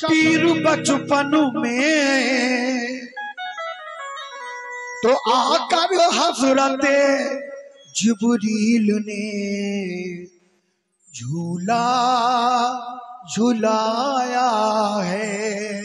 शबीर बचपन में। तो आका भी हज़रत जिबरील ने झूला झुलाया है।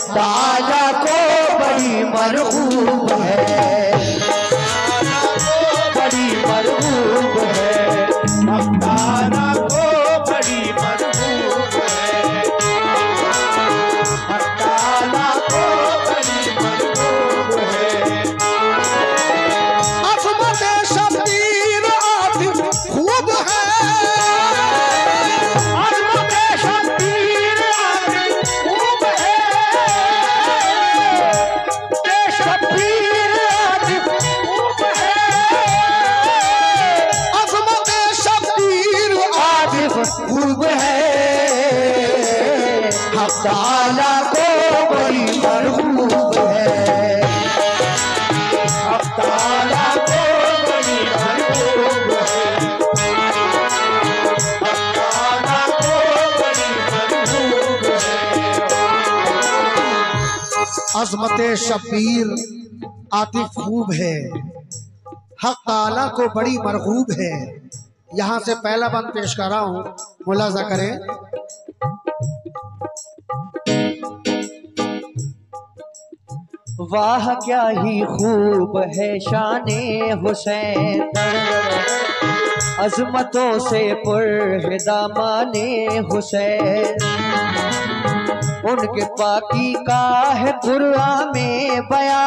हताला को बड़ी मरहूब है को बड़ी मरहूब है। मरहूब मरहूब अजमत शबीर आतिफ खूब है। हक ताला को बड़ी मरगूब है। यहाँ से पहला बंद पेश कर रहा हूँ। मुलाजा करें। वाह, क्या ही खूब है शान हुसैन। अजमतों से पुर दामाने हुसैन। उनके पाकी का है कुरआ में बया।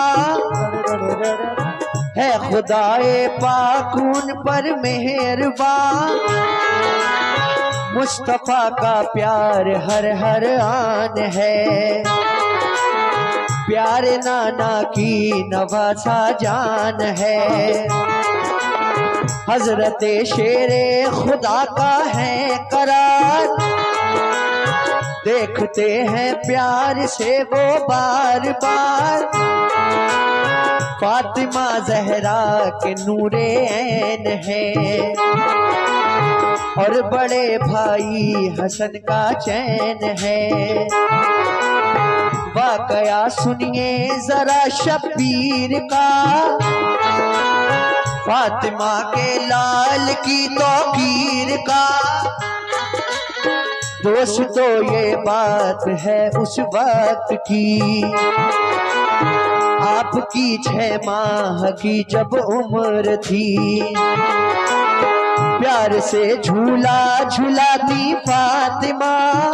है खुदाए पाक उन पर मेहरबा। मुस्तफ़ा का प्यार हर हर आन है। प्यारे नाना की नवासा जान है। हज़रत शेरे खुदा का है करार। देखते हैं प्यार से वो बार बार। फातिमा जहरा के नूरे ऐन है। और बड़े भाई हसन का चैन है। वाकया सुनिए जरा शबीर का। फातिमा के लाल की तौकीर का। दोस्तों ये बात है उस वक्त की। आपकी छह माह की जब उम्र थी, प्यार से झूला झूलाती फातिमा।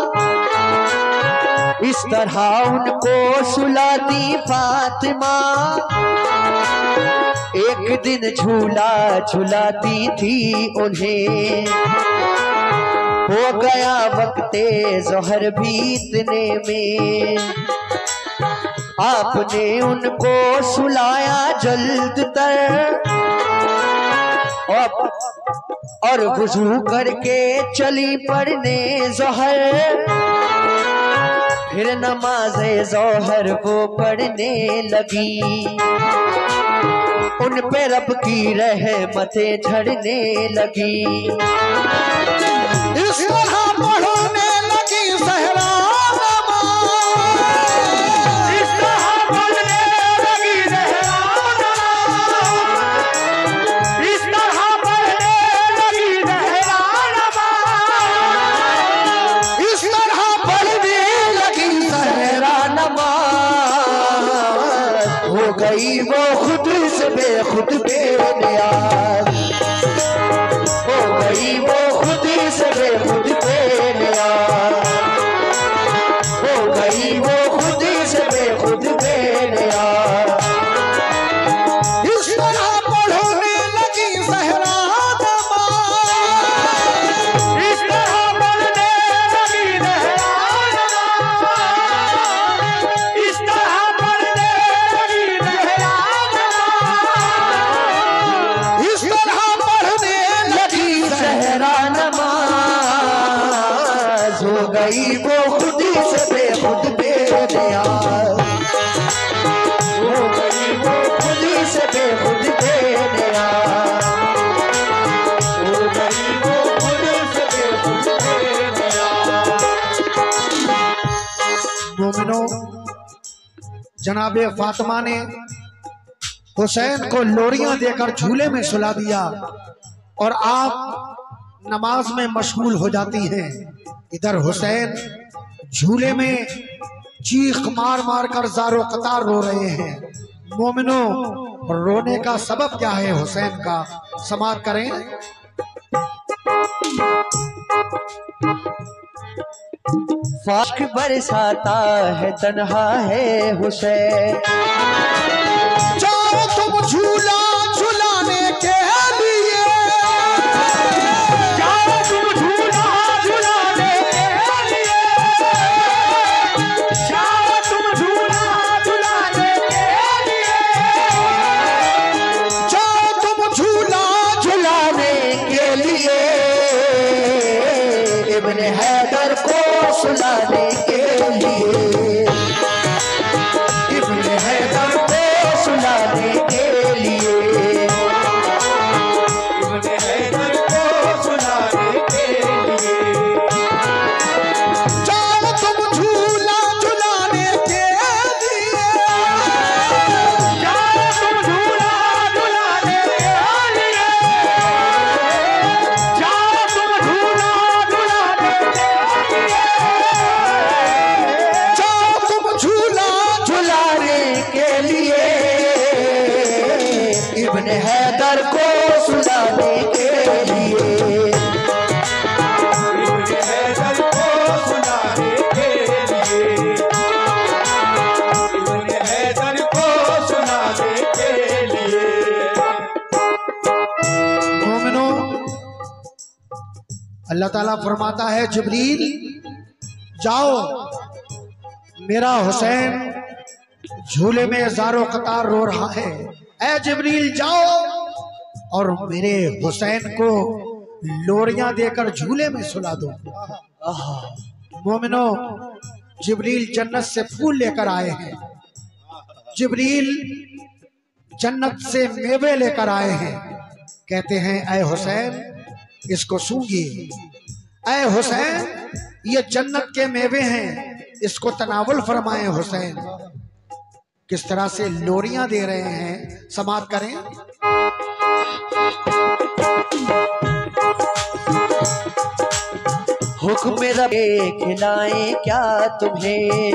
इस तरह उनको सुलाती फातिमा एक दिन झूला झुलाती थी उन्हें। हो गया वक्ते जहर बीतने में। आपने उनको सुलाया जल्द तर। और, वज़ू करके चली पड़ने जोहर। फिर नमाज़ जोहर वो पढ़ने लगी। उन पे रब की रहमतें झड़ने लगी। इस तरह पढ़ने जनाबे फातिमा ने हुसैन को लोरियाँ देकर झूले में सुला दिया और आप नमाज़ में मशगूल हो जाती हैं। इधर हुसैन झूले में चीख मार मार कर जारो कतार रो रहे हैं। मोमिनो, रोने का सबब क्या है हुसैन का? समाप्त करें। फाक बरसाता है तनहा है हुसैन। चारों तुम झूला ताला फरमाता है, जबरील, जाओ, मेरा हुसैन झूले में जारो कतार रो रहा है। ए जबरील, जाओ और मेरे हुसैन को लोरियाँ देकर झूले में सुला दो। मोमिनो, जिब्रील जन्नत से फूल लेकर आए हैं। जिब्रील जन्नत से मेवे लेकर आए हैं। कहते हैं अय हुसैन, इसको सूंघिए। अय हुसैन, ये जन्नत के मेवे हैं। इसको तनावल फरमाए हुसैन। किस तरह से लोरियाँ दे रहे हैं। समाप्त करें। हुक्म खिलाए क्या तुम्हें?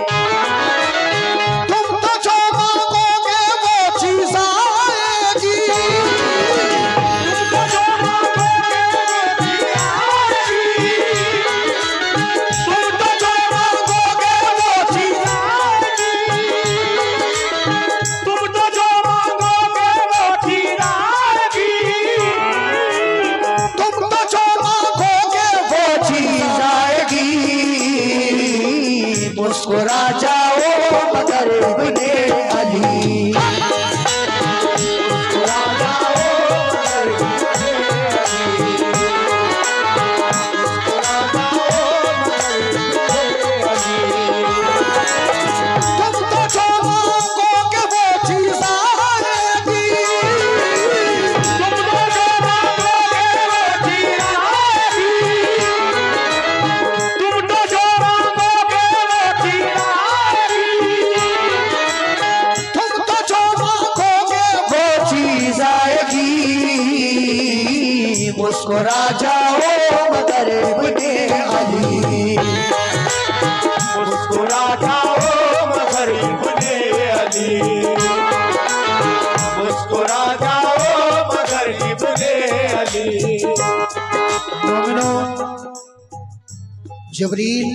जबरील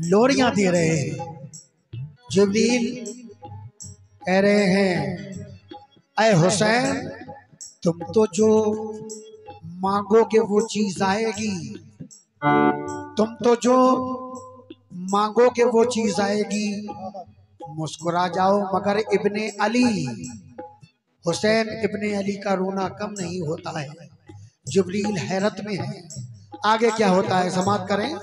लोरियाँ दे रहे हैं। जबरील कह रहे हैं अय हुसैन, तुम तो जो मांगोगे वो चीज़ आएगी। तुम तो जो मांगोगे वो चीज़ आएगी। मुस्कुरा जाओ मगर इब्ने अली। हुसैन इब्ने अली का रोना कम नहीं होता है। जबरील हैरत में है। आगे क्या होता है समाप्त करें।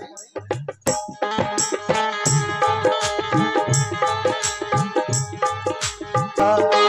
इस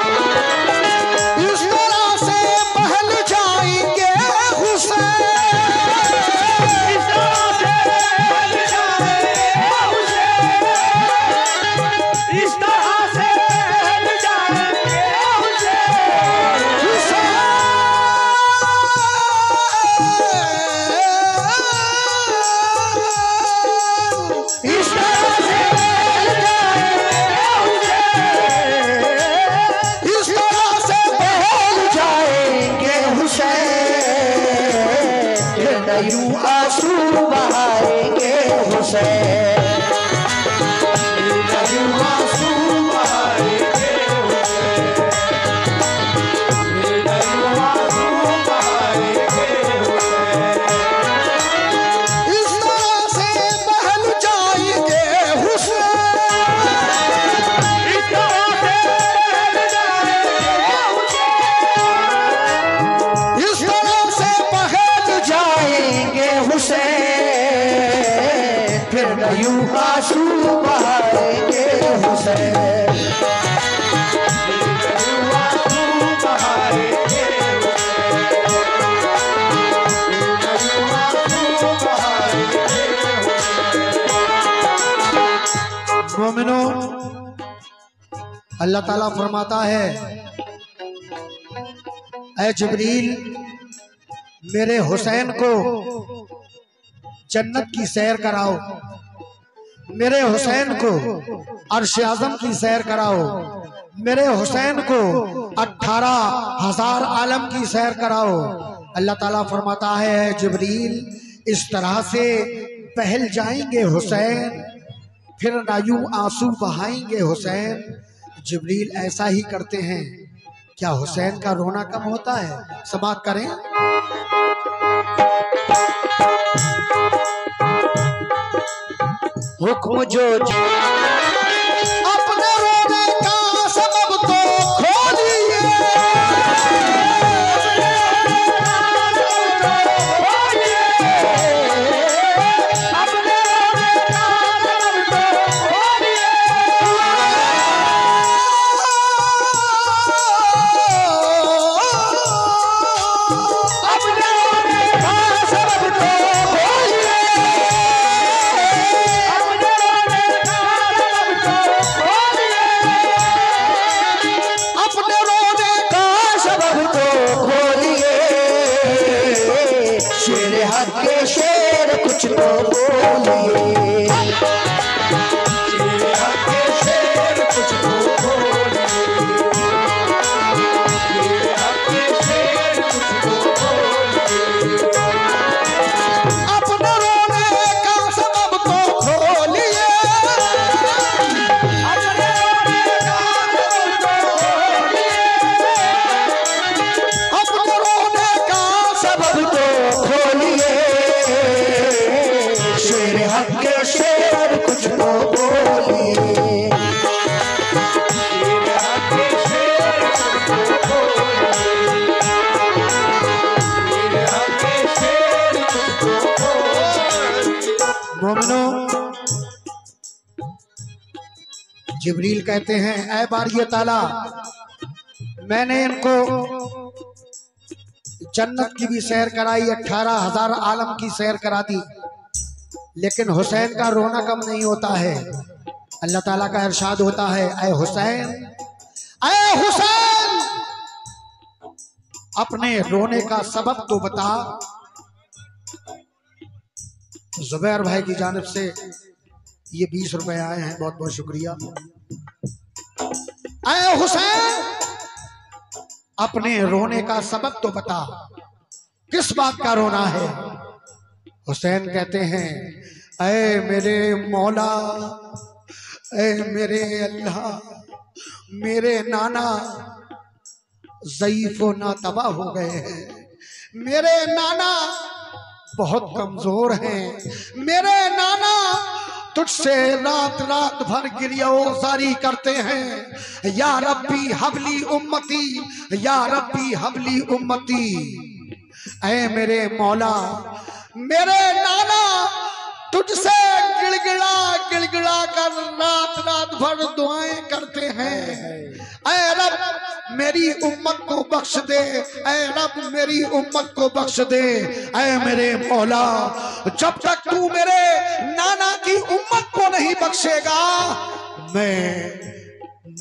मोमिनो अल्लाह ताला फरमाता है, ऐ जबरील, मेरे हुसैन को जन्नत की सैर कराओ। मेरे हुसैन को अर्श आज़म की सैर कराओ। मेरे हुसैन को अठारह हज़ार आलम की सैर कराओ। अल्लाह ताला फरमाता है, "ऐ जबरील, इस तरह से पहल जाएँगे हुसैन फिर नायू आँसू बहाएँगे हुसैन। जबरील ऐसा ही करते हैं। क्या हुसैन का रोना कम होता है? समाप्त करें। हुक्म जो जिब्रील कहते हैं, ऐ बारिय ताला, मैंने इनको जन्नत की भी सैर कराई, अठारह हज़ार आलम की सैर करा दी। लेकिन हुसैन का रोना कम नहीं होता है। अल्लाह ताला का इरशाद होता है, ऐ हुसैन ऐ हुसैन, अपने रोने का सबब तो बता। जुबैर भाई की जानब से ये बीस रुपए आए हैं, बहुत बहुत शुक्रिया। ऐ हुसैन, अपने रोने का सबक तो बता, किस बात का रोना है? हुसैन कहते हैं, ऐ मेरे मौला, ऐ मेरे अल्लाह, मेरे नाना ज़ईफ ना तबाह हो गए हैं। मेरे नाना बहुत कमज़ोर हैं, मेरे नाना तुझसे रात रात भर गिरियो करते हैं। या रब्बी हबली उम्मती, या रब्बी हबली उम्मती। ऐ मेरे मौला, मेरे नाना, तुझसे गिड़गिड़ा गिड़गिड़ा कर रात रात भर दुआएँ रब मेरी उम्मत को बख्श दे। ऐ रब, मेरी उम्मत को बख्श दे। ऐ मेरे मौला, जब तक तू मेरे नाना की उम्मत को नहीं बख्शेगा, मैं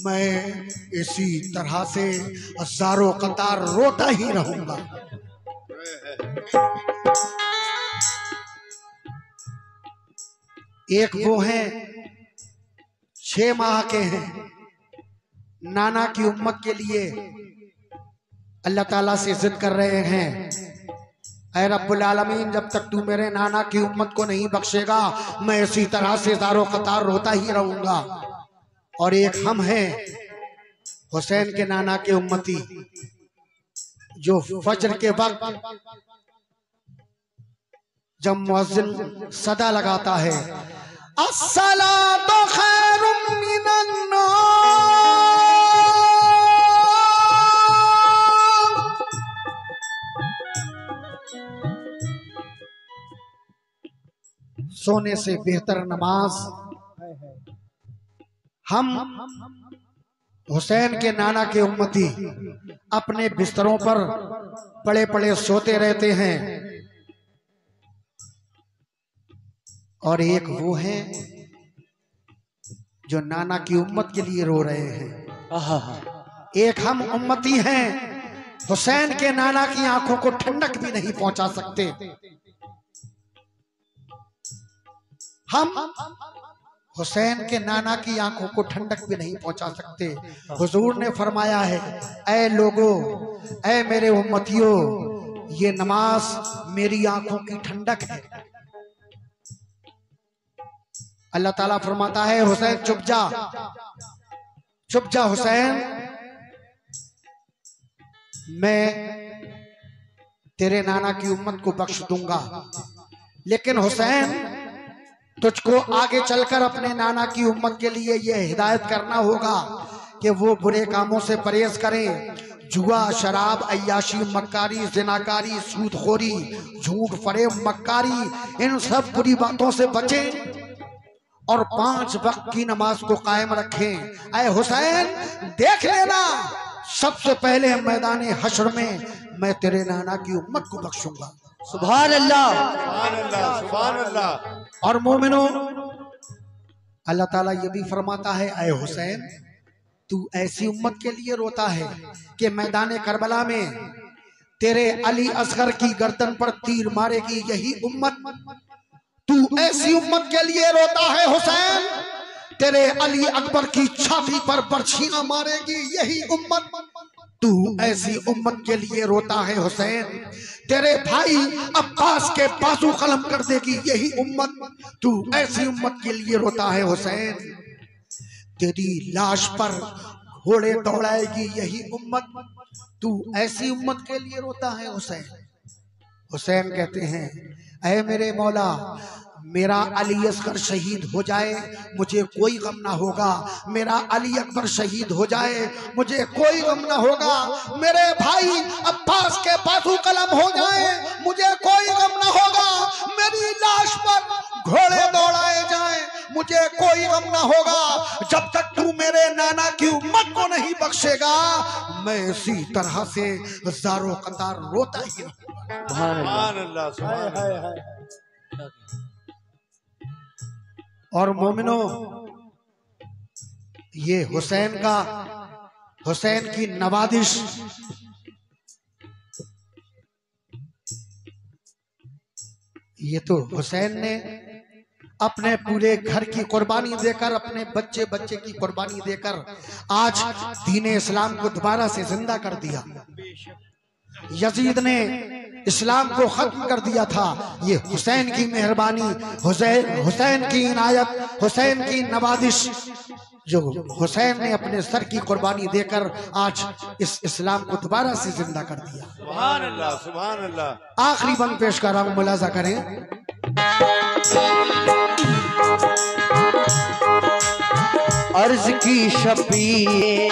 मैं इसी तरह से हज़ारों कतार रोता ही रहूँगा। एक वो है, छह माह के हैं। नाना की उम्मत के लिए अल्लाह ताला से जिद कर रहे हैं। ऐ रब्बुल आलमीन, जब तक तू मेरे नाना की उम्मत को नहीं बख्शेगा, मैं इसी तरह से दारो कतार रोता ही रहूँगा। और एक हम हैं, हुसैन के नाना के उम्मती, जो फजर के वक्त जब मुअज्जिन सदा लगाता है। अस्सलातु खैरुम मिनन सोने से बेहतर नमाज़। हम हुसैन के नाना के उम्मती अपने बिस्तरों पर पड़े पड़े सोते रहते हैं। और एक वो है जो नाना की उम्मत के लिए रो रहे हैं। एक हम उम्मती हैं, हुसैन के नाना की आँखों को ठंडक भी नहीं पहुँचा सकते। हम हुसैन के नाना की आँखों को ठंडक भी नहीं पहुँचा सकते। हुजूर ने फरमाया है, ऐ लोगो, ऐ मेरे उम्मतियों, ये नमाज़ मेरी आँखों की ठंडक है। अल्लाह ताला फरमाता है, हुसैन, चुप जा चुप जा हुसैन। मैं तेरे नाना की उम्मत को बख्श दूँगा। लेकिन हुसैन तुझको आगे चलकर अपने नाना की उम्मत के लिए यह हिदायत करना होगा कि वो बुरे कामों से परहेज करें। जुआ शराब अयाशी मक्कारी जिनाकारी सूदखोरी झूठ फरेब मक्कारी इन सब बुरी बातों से बचें और पाँच वक्त की नमाज़ को कायम रखें। अय हुसैन देख लेना। सबसे पहले मैदान हशर में मैं तेरे नाना की उम्मत को बख्शूँगा। सुभान अल्लाह। सुभान अल्लाह सुभान अल्लाह। और मोमिनो अल्लाह ताला ये भी फरमाता है अय हुसैन तू ऐसी उम्मत के लिए रोता है कि मैदान करबला में तेरे अली असगर की गर्दन पर तीर मारेगी यही उम्मत। तू ऐसी उम्मत के लिए रोता है हुसैन तेरे अली अकबर की छाती पर बर्छियाँ मारेगी यही उम्मत। तू ऐसी उम्मत के लिए रोता है हुसैन। तेरे भाई अब्बास के बाजू कलम कर देगी यही उम्मत। तू ऐसी उम्मत के लिए रोता है हुसैन। तेरी लाश पर घोड़े दौड़ाएगी यही उम्मत। तू ऐसी उम्मत के लिए रोता है हुसैन। हुसैन कहते हैं अय मेरे मौला मेरा अली असगर शहीद हो जाए मुझे कोई गम ना होगा। मेरा अली अकबर शहीद हो जाए मुझे कोई गम ना होगा। मेरे भाई अब्बास के बाजू कलम हो जाए मुझे कोई गम ना होगा। मेरी लाश पर घोड़े दौड़ाए जाए मुझे कोई गम ना होगा। जब तक तू मेरे नाना की उम्मत को नहीं बख्शेगा मैं इसी तरह से हज़ारों कतार रोता ही रहूँगा। और मोमिनो, ये हुसैन का, हुसैन की नवादिश ये तो हुसैन ने अपने पूरे घर की कुर्बानी देकर, अपने बच्चे बच्चे की कुर्बानी देकर आज दीन इस्लाम को दोबारा से ज़िंदा कर दिया। यजीद ने इस्लाम को खत्म कर दिया था। ये हुसैन की मेहरबानी हुसैन हुसैन की इनायत हुसैन की नवादिश जो हुसैन ने अपने सर की कुर्बानी देकर आज इस इस्लाम को दोबारा से ज़िंदा कर दिया। सुभान अल्लाह सुभान अल्लाह आखिरी बंद पेश कर रहा हूँ मुलाजा करें। अर्ज़ की शबीर